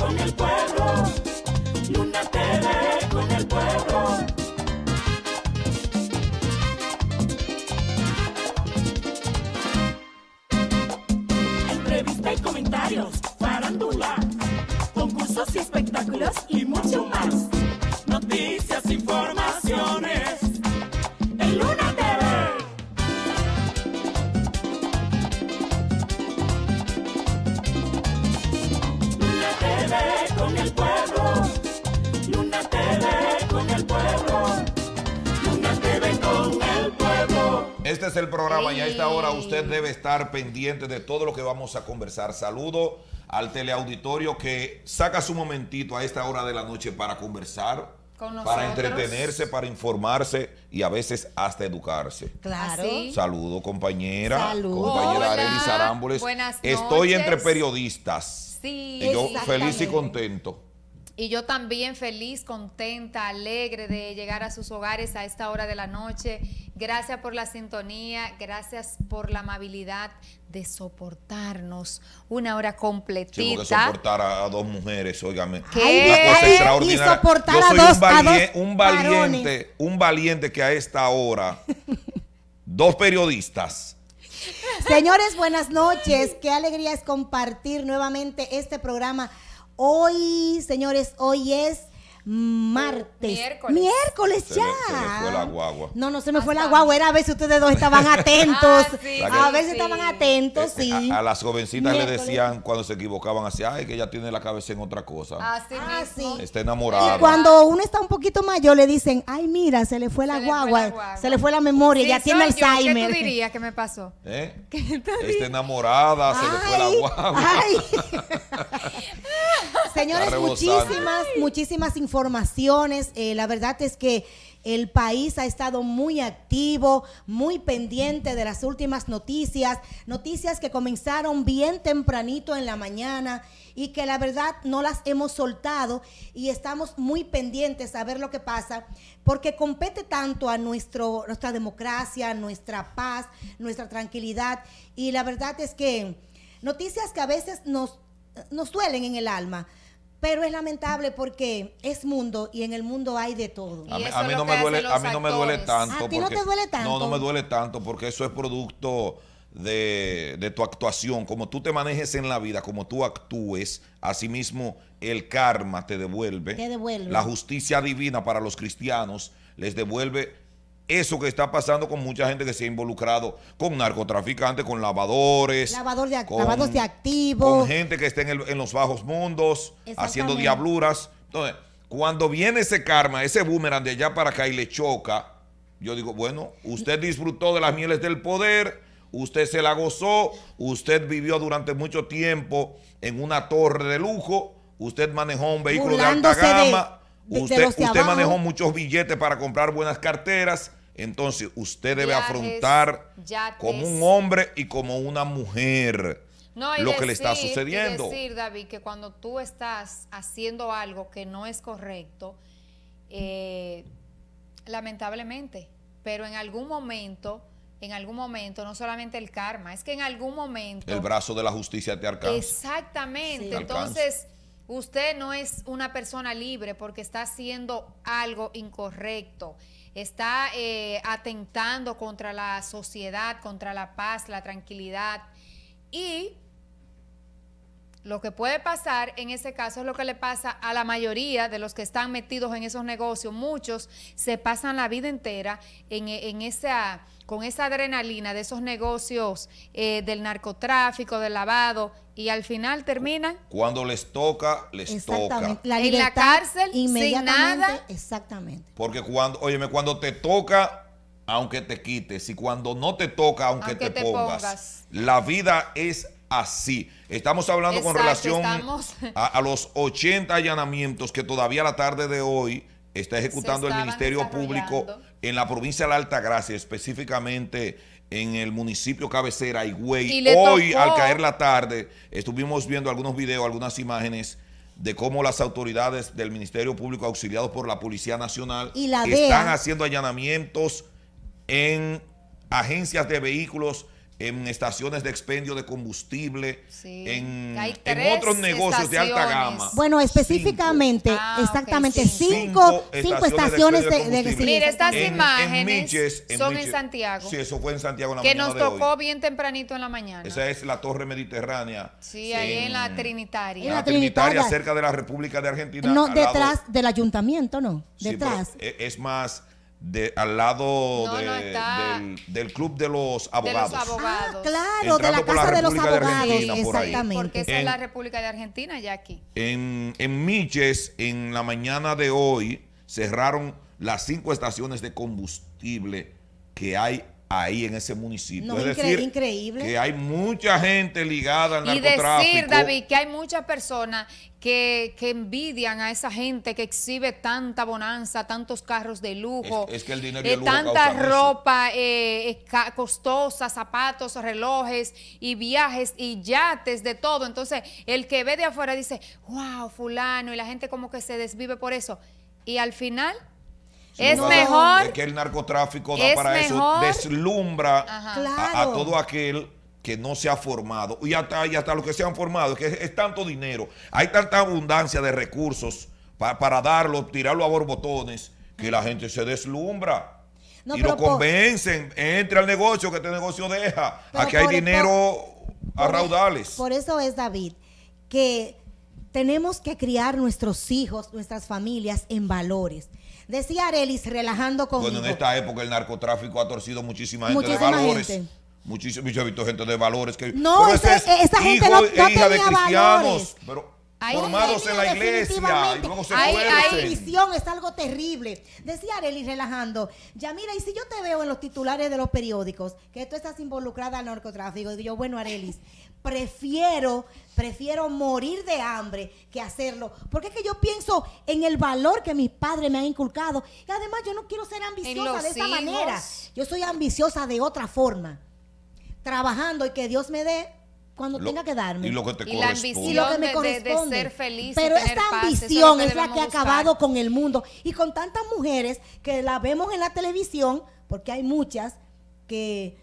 con el pueblo. Luna TV con el pueblo. Entrevista y comentarios, farándula, concursos y espectáculos y mucho más. Este es el programa y a esta hora usted debe estar pendiente de todo lo que vamos a conversar. Saludo al teleauditorio que saca su momentito a esta hora de la noche para conversar, Con para entretenerse, para informarse y a veces hasta educarse. Claro. Saludo, compañera. Salud. Compañera. Arely Zarámboles. Buenas Estoy noches. entre periodistas. Sí, Y yo feliz y contento. Y yo también feliz, contenta, alegre de llegar a sus hogares a esta hora de la noche. Gracias por la sintonía, gracias por la amabilidad de soportarnos una hora Sí, porque completita. soportar a, a dos mujeres, óigame. ¿Qué? Una cosa extraordinaria. y soportar Yo a soy dos- un, a dos un varones. valiente, un valiente que a esta hora, dos periodistas. Señores, buenas noches. Qué alegría es compartir nuevamente este programa. Hoy, señores, hoy es martes. Miércoles. Miércoles Se ya. se le fue la guagua. No, no se me fue la guagua. Era a ver si ustedes dos estaban atentos. Ah, sí, a ver si sí. estaban atentos, Eh, sí. A, a las jovencitas le decían cuando se equivocaban así, ay, que ella tiene la cabeza en otra cosa. Así Ah, mismo. sí. Está enamorada. Y cuando uno está un poquito mayor, le dicen, ay, mira, se le fue la, Se le fue la guagua, se le fue la memoria, Sí, ya tiene. Alzheimer. ¿Qué tú dirías que me pasó? ¿Eh? Está enamorada, se le fue la Ay, guagua. ay. Señores, muchísimas, muchísimas informaciones. Eh, la verdad es que el país ha estado muy activo, muy pendiente de las últimas noticias, noticias que comenzaron bien tempranito en la mañana y que la verdad no las hemos soltado y estamos muy pendientes a ver lo que pasa porque compete tanto a nuestro, nuestra democracia, nuestra paz, nuestra tranquilidad y la verdad es que noticias que a veces nos, nos duelen en el alma. Pero es lamentable porque es mundo y en el mundo hay de todo. A mí, a no me duele, a mí no me duele tanto. ¿A ti no porque- te duele tanto? No, no me duele tanto porque eso es producto de, de tu actuación. Como tú te manejes en la vida, como tú actúes, asimismo el karma te devuelve. Te devuelve. La justicia divina para los cristianos les devuelve eso que está pasando con mucha gente que se ha involucrado con narcotraficantes, con lavadores. Lavador de con- lavados de activos. Con gente que está en, el- en los bajos mundos, haciendo diabluras. Entonces, cuando viene ese karma, ese boomerang de allá para acá y le choca, yo digo, bueno, usted disfrutó de las mieles del poder, usted se la gozó, usted vivió durante mucho tiempo en una torre de lujo, usted manejó un vehículo de alta gama, de- de usted, de manejó muchos billetes para comprar buenas carteras. Entonces, usted debe Viajes, afrontar yates. como un hombre y como una mujer No, lo que le está sucediendo. Y decir, David, que cuando tú estás haciendo algo que no es correcto, eh, lamentablemente, pero en algún momento, en algún momento, no solamente el karma, es que en algún momento... El brazo de la justicia te alcanza. Exactamente. Sí. Entonces, usted no es una persona libre porque está haciendo algo incorrecto. Está eh, atentando contra la sociedad, contra la paz, la tranquilidad. Y lo que puede pasar en ese caso es lo que le pasa a la mayoría de los que están metidos en esos negocios. Muchos se pasan la vida entera en, en esa, con esa adrenalina de esos negocios eh, del narcotráfico, del lavado, y al final terminan Cuando les toca, les Exactamente. toca. La En la cárcel, sin inmediatamente. nada. Exactamente. Porque cuando, óyeme, cuando te toca, aunque te quites, y cuando no te toca, aunque, Aunque te, te pongas, pongas. la vida es así. Estamos hablando con relación estamos- a, a los 80 allanamientos que todavía la tarde de hoy está ejecutando el Ministerio Público en la provincia de la Altagracia, específicamente en el municipio cabecera, Higüey. Hoy, tocó- al caer la tarde, estuvimos viendo algunos videos, algunas imágenes de cómo las autoridades del Ministerio Público, auxiliados por la Policía Nacional, Y la están haciendo allanamientos en agencias de vehículos en estaciones de expendio de combustible, Sí. en, en otros negocios de alta gama. Bueno, Cinco. específicamente, Ah, exactamente sí. cinco, cinco estaciones de de, de Mire, estas. En- imágenes Miches, son en. Santiago. Sí, eso fue en Santiago en la que mañana nos de hoy. tocó bien tempranito en la mañana. Esa es la Torre Mediterránea. Sí, ahí en, la Trinitaria. En la la Trinitaria, Trinitaria. cerca de la República de Argentina. No, lado- detrás del ayuntamiento, no, detrás. e- es más de, al lado No, de- no, está- del, del club de los de abogados. los abogados. Ah, claro, de la Casa de los de Abogados, Argentina, por ahí. exactamente. Porque esa En- es la República de Argentina, ya aquí. En, en Miches, en la mañana de hoy, cerraron las cinco estaciones de combustible que hay ahí en ese municipio. No, es incre- decir, increíble. que hay mucha gente ligada al Y narcotráfico. decir, David, que hay muchas personas que, que envidian a esa gente que exhibe tanta bonanza, tantos carros de lujo, Es- es que el dinero y eh, lujo tanta ropa eh, costosa, zapatos, relojes y viajes y yates, de todo. Entonces, el que ve de afuera dice, wow, fulano, y la gente como que se desvive por eso. Y al final, es no, mejor... Es que el narcotráfico da es para mejor- eso, deslumbra a- todo aquel que no se ha formado. Y hasta, y hasta los que se han formado, que es, es tanto dinero, hay tanta abundancia de recursos pa- para darlo, tirarlo a borbotones, que la gente se deslumbra. No, y lo por- convencen, entre al negocio, que este negocio deja. Aquí hay por- dinero a Por- raudales. Por eso es, David, que tenemos que criar nuestros hijos, nuestras familias en valores. Decía Arelis, relajando conmigo. Bueno, en esta época el narcotráfico ha torcido muchísima gente Muchísima de valores. gente. Muchísimo, yo he visto gente de valores que. No, pero ese- ese es esa gente hijo no- e no hija de tenía cristianos, valores. pero Ahí formados en la iglesia y luego se división es algo terrible. Decía Arely relajando, ya mira, y si yo te veo en los titulares de los periódicos que tú estás involucrada al narcotráfico, digo yo, bueno, Arelis, prefiero, prefiero morir de hambre que hacerlo. Porque es que yo pienso en el valor que mis padres me han inculcado. Y además yo no quiero ser ambiciosa de esa hijos. manera. Yo soy ambiciosa de otra forma. Trabajando y que Dios me dé cuando Lo- tenga que darme. Y lo que te Y la corresponde. y lo que me de- de corresponde. ser feliz y Pero tener esta paz, es ambición es la que ha acabado con el mundo. Y con tantas mujeres que la vemos en la televisión, porque hay muchas que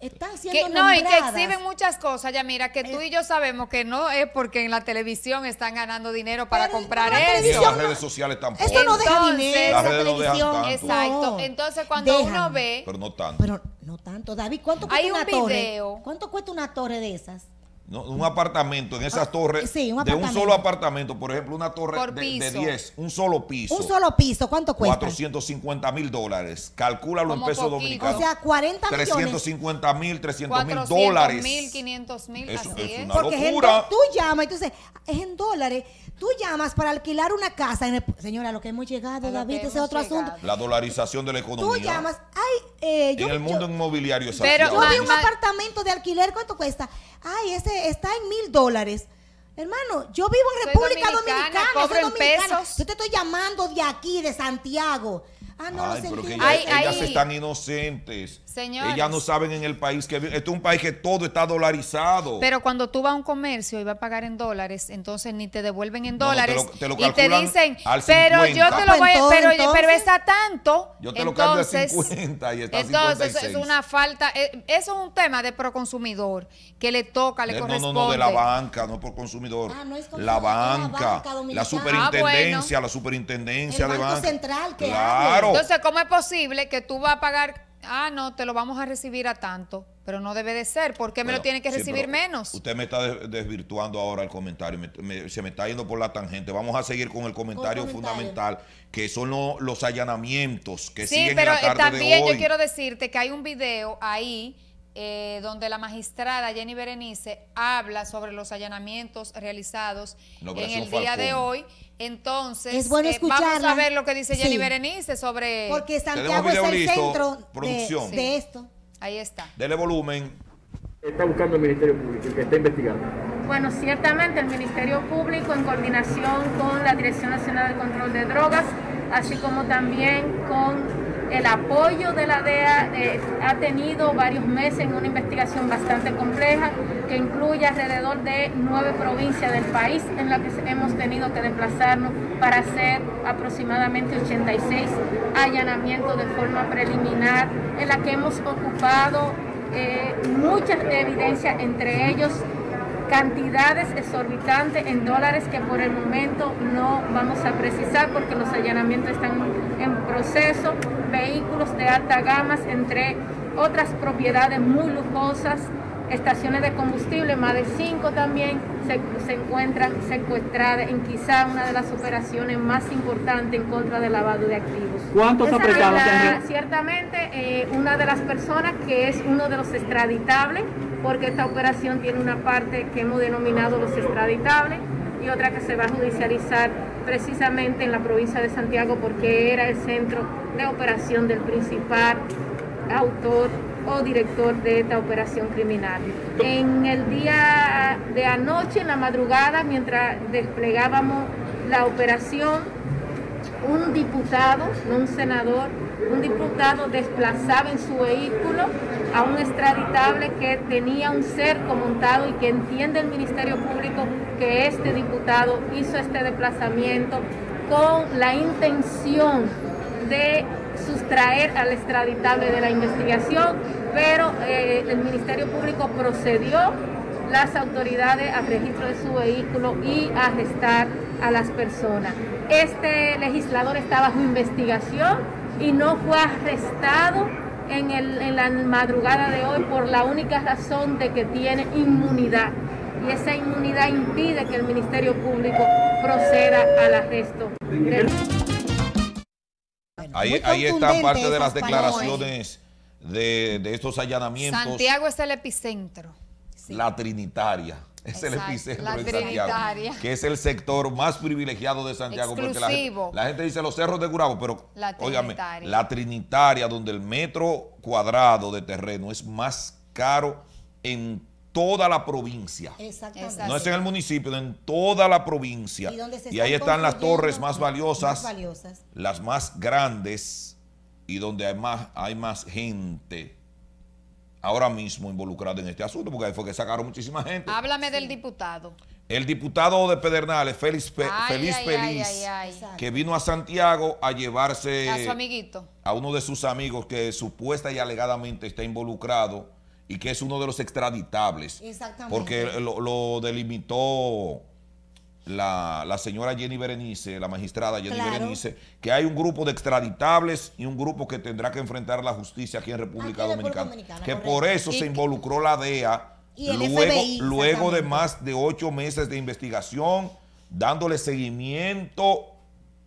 están siendo Que, no, y que exhiben muchas cosas, ya mira, que tú y yo sabemos que no es porque en la televisión están ganando dinero para Pero- comprar eso. las redes sociales tampoco. Esto no deja dinero. Las la redes no dejan tanto. Exacto. No, Entonces, cuando dejan. uno ve, Pero no tanto. Pero no tanto. David, ¿cuánto cuesta Hay un una torre? video. ¿Cuánto cuesta una torre de esas? No, un apartamento en esas Ah, torres. sí, un de un solo apartamento, por ejemplo, una torre Por de, de piso. 10, un solo piso. Un solo piso, ¿cuánto cuesta? 450 mil dólares. Calcúlalo en Como pesos poquito. dominicanos. O sea, 40 millones. 350 mil, 300 mil 400 dólares. mil, 500 mil, así es es. una Porque es en locura. do- tú llamas y tú dices, es en dólares. Tú llamas para alquilar una casa. En el- señora, lo que hemos llegado, David, ese otro llegado. asunto. La dolarización de la Tú economía. llamas, ay, eh, yo, en el mundo yo- inmobiliario es Pero, así yo vi un apartamento de alquiler, ¿cuánto cuesta? Ay, ese está en mil dólares. Hermano, yo vivo en Soy República dominicana, Dominicana, cobro soy en dominicana. pesos. Yo te estoy llamando de aquí, de Santiago. Ah, no, Ay, lo pero que ellas, Ay, ellas ay. están inocentes. Señores. Ellas no saben en el país que viven. Este es un país que todo está dolarizado. Pero cuando tú vas a un comercio y vas a pagar en dólares, entonces ni te devuelven en No, no, te dólares lo- te lo y te dicen, al pero 50. yo te lo voy a, Entonces- pero, pero es a tanto. Yo te lo cambio a entonces, 50 y está Entonces 56. es una falta, eh, eso es un tema de proconsumidor que le toca, le no, corresponde. no, no, de la banca, no por consumidor. Ah, no es consumidor, la es la banca, banca la superintendencia, Ah, la superintendencia El de Banco banca. Central que claro. Entonces, ¿cómo es posible que tú vas a pagar, ah, no, te lo vamos a recibir a tanto? Pero no debe de ser, ¿por qué me Bueno, lo tiene que sí, recibir menos? Usted me está des- desvirtuando ahora el comentario, me- me- se me está yendo por la tangente. Vamos a seguir con el comentario comentario. fundamental, que son lo- los allanamientos que Sí, siguen pero en la tarde también de hoy. yo quiero decirte que hay un video ahí eh, donde la magistrada Jenny Berenice habla sobre los allanamientos realizados en el día de hoy. Entonces, Es bueno eh, vamos a ver lo que dice Jenny Sí. Berenice sobre... Porque Santiago es el listo, centro de- producción. de, Sí. esto. Ahí está. Dele volumen. está buscando el Ministerio Público y que está investigando? Bueno, ciertamente el Ministerio Público en coordinación con la Dirección Nacional de Control de Drogas, así como también con el apoyo de la DEA, eh, ha tenido varios meses en una investigación bastante compleja que incluye alrededor de nueve provincias del país en las que hemos tenido que desplazarnos para hacer aproximadamente 86 allanamientos de forma preliminar, en la que hemos ocupado eh, muchas evidencias, entre ellos cantidades exorbitantes en dólares que por el momento no vamos a precisar porque los allanamientos están en proceso, vehículos de alta gama, entre otras propiedades muy lujosas, estaciones de combustible, más de cinco también se, se encuentran secuestradas en quizá una de las operaciones más importantes en contra del lavado de activos. ¿Cuántos Esa la- re- Ciertamente, eh, una de las personas que es uno de los extraditables, porque esta operación tiene una parte que hemos denominado los extraditables y otra que se va a judicializar precisamente en la provincia de Santiago porque era el centro de operación del principal autor o director de esta operación criminal. En el día de anoche, en la madrugada, mientras desplegábamos la operación, un diputado, no un senador, un diputado desplazaba en su vehículo a un extraditable que tenía un cerco montado y que entiende el Ministerio Público que este diputado hizo este desplazamiento con la intención de sustraer al extraditable de la investigación, pero eh, el Ministerio Público procedió las autoridades al registro de su vehículo y a arrestar a las personas. Este legislador está bajo investigación y no fue arrestado en, el- en la madrugada de hoy por la única razón de que tiene inmunidad. Y esa inmunidad impide que el Ministerio Público proceda al arresto. del- Ahí, ahí están parte de las declaraciones de, de estos allanamientos. Santiago es el epicentro. La Trinitaria. Es el epicentro de Santiago. Trinitaria. Que es el sector más privilegiado de Santiago. Porque la gente, la gente dice los cerros de Gurabo, pero La óigame, la Trinitaria, donde el metro cuadrado de terreno es más caro en toda la provincia. Exactamente. Exacto. No es en el municipio, en toda la provincia. Y, donde se Y ahí están las torres más valiosas, más valiosas. las más grandes y donde hay más, hay más gente ahora mismo involucrada en este asunto, porque ahí fue que sacaron muchísima gente. Háblame del diputado. El diputado de Pedernales, Félix, Pe- Ay, Feliz ay, Feliz, ay, ay, ay. Exacto. que vino a Santiago a llevarse A su amiguito. a uno de sus amigos que supuesta y alegadamente está involucrado y que es uno de los extraditables. Exactamente. Porque lo, lo delimitó la, la señora Jenny Berenice, la magistrada Jenny Claro. Berenice, que hay un grupo de extraditables y un grupo que tendrá que enfrentar la justicia aquí en República Aquí en República Dominicana. Dominicana, que correcto. por eso Y se involucró la DEA Y luego, FBI, luego de más de ocho meses de investigación, dándole seguimiento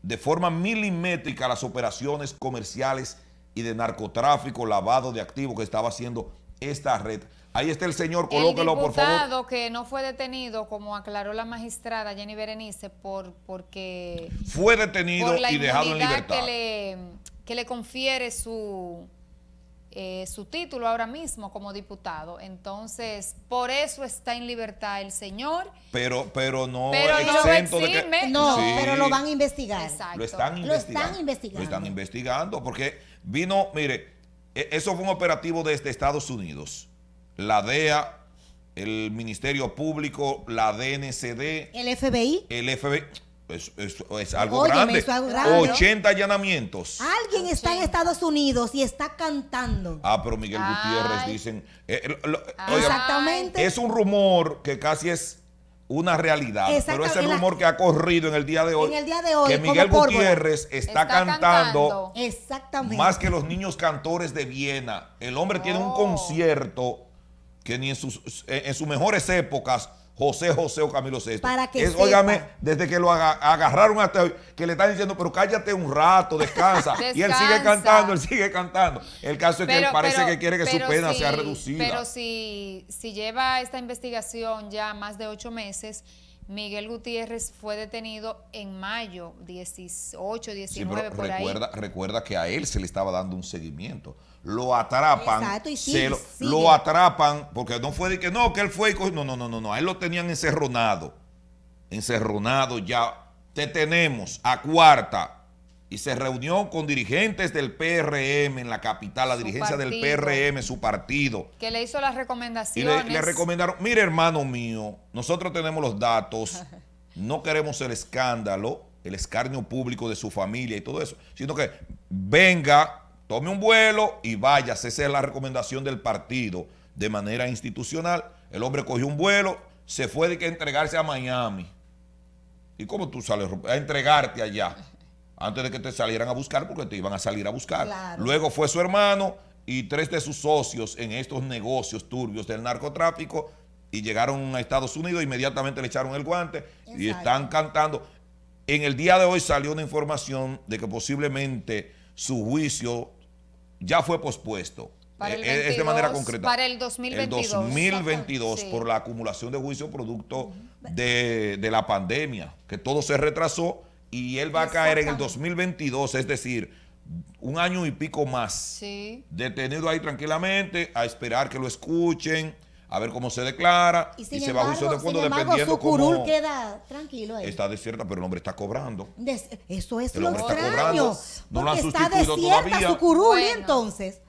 de forma milimétrica a las operaciones comerciales y de narcotráfico, lavado de activos que estaba haciendo esta red. Ahí está el señor, El colóquelo por favor. diputado que no fue detenido, como aclaró la magistrada Jenny Berenice, por porque Fue detenido por la y dejado en libertad. que le, que le confiere su, eh, su título ahora mismo como diputado. Entonces, por eso está en libertad el señor. Pero, pero no Pero no exento de que. exime. No, Sí. pero lo van a investigar. Exacto. Lo están Lo investigando. están investigando. Lo están investigando porque vino, mire, e- eso fue un operativo desde Estados Unidos. La DEA, el Ministerio Público, la DNCD, El FBI. el FBI. Es, es- es algo Óyeme, grande. eso es algo grande. 80 allanamientos. Alguien está en Estados Unidos y está cantando. Ah, pero Miguel Ay. Gutiérrez dicen. eh, lo- oiga, Exactamente. es un rumor que casi es una realidad. Pero es el rumor que ha corrido en el día de hoy. En el día de hoy, Que Miguel. Gutiérrez está, Está cantando, cantando. Exactamente. más que los niños cantores de Viena. El hombre tiene un Oh. concierto que ni en sus, en sus mejores épocas. José José o Camilo VI. Para que es, sepa. óigame, desde que lo aga- agarraron hasta hoy, que le están diciendo, pero cállate un rato, descansa. y él sigue cantando, él sigue cantando. El caso es que él parece pero- que quiere que su pena si- sea reducida. Pero si, si lleva esta investigación ya más de ocho meses, Miguel Gutiérrez fue detenido en mayo 18, Sí, 19, pero por ahí. recuerda, recuerda que a él se le estaba dando un seguimiento. Lo atrapan, Exacto, y se lo, sigue. lo atrapan, porque no fue de que no, que él fue y cogió- No, no, no, no, no. A él lo tenían encerronado. Encerronado ya. Te tenemos a cuarta. Y se reunió con dirigentes del PRM en la capital, la Su dirigencia del. PRM, su partido. Que le hizo las Y recomendaciones. le, le recomendaron, mire hermano mío, nosotros tenemos los datos, no queremos el escándalo, el escarnio público de su familia y todo eso, sino que venga, tome un vuelo y vaya, esa es la recomendación del partido. de manera institucional. El hombre cogió un vuelo, se fue de que entregarse a Miami. ¿Y cómo tú sales a entregarte allá? Antes de que te salieran a buscar, porque te iban a salir a buscar. Claro. Luego fue su hermano y tres de sus socios en estos negocios turbios del narcotráfico y llegaron a Estados Unidos, inmediatamente le echaron el guante y están cantando. En el día de hoy salió una información de que posiblemente su juicio ya fue pospuesto. Para el Eh, es de manera 22, concreta. para el 2022. El 2022 Sí. por la acumulación de juicios producto de, de la pandemia, que todo se retrasó y él va a caer en el Exactamente. 2022, es decir, un año y pico más Sí. detenido ahí tranquilamente a esperar que lo escuchen, a ver cómo se declara y, Y se va a juicio de fondo dependiendo su curul cómo queda tranquilo ahí. está desierta, pero el hombre está cobrando. Des- Eso es El lo hombre está extraño. cobrando, no lo han porque está desierta todavía. su curul y Bueno. entonces.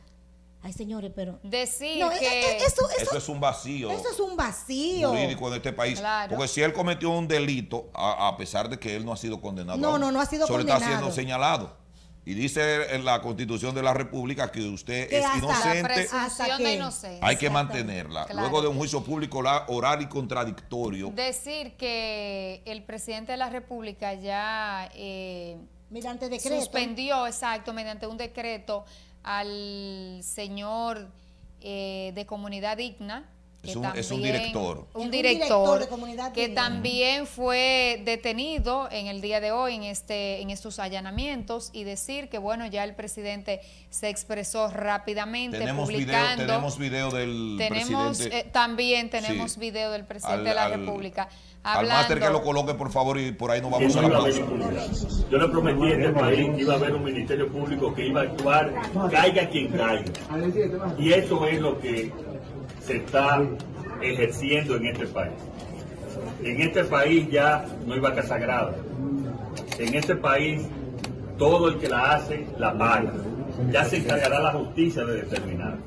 Ay, señores, pero. Decir No, eh, que... eh, eso, eso, Eso es un vacío eso es un vacío. jurídico en este país. Claro. Porque si él cometió un delito, a, a pesar de que él no ha sido condenado, No, aún, no, no ha sido solo está condenado. siendo señalado. Y dice en la Constitución de la República que usted Que es La inocente, presunción hasta de que- inocencia. hay que mantenerla. Claro. Luego de un juicio público oral- oral y contradictorio. Decir que el presidente de la República ya eh, Mediante decreto. suspendió, exacto, mediante un decreto al señor eh, de Comunidad Digna. Es un- es un director. Un Un director, director de Comunidad que también fue detenido en el día de hoy en este en estos allanamientos y decir que bueno ya el presidente se expresó rápidamente Tenemos video, publicando tenemos video del tenemos presidente. eh, también tenemos Sí. video del presidente Al- de la al- República Al máster que lo coloque, por favor, y por ahí nos que vamos a no la pausa. Yo le prometí a este país que iba a haber un ministerio público que iba a actuar, caiga quien caiga. Y eso es lo que se está ejerciendo en este país. En este país ya no hay vaca sagrada. En este país todo el que la hace la paga. Ya se encargará la justicia de determinar.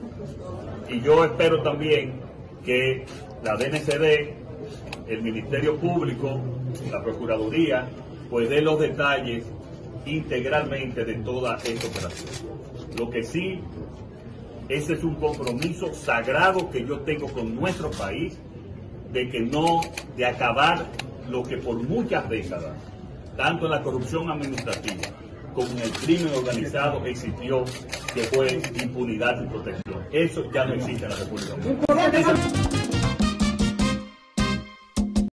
Y yo espero también que la DNCD, el Ministerio Público, la Procuraduría, pues dé los detalles integralmente de toda esta operación. Lo que sí, ese es un compromiso sagrado que yo tengo con nuestro país, de que no, de acabar lo que por muchas décadas, tanto la corrupción administrativa como el crimen organizado existió, que fue impunidad y protección. Eso ya no existe en la República Dominicana.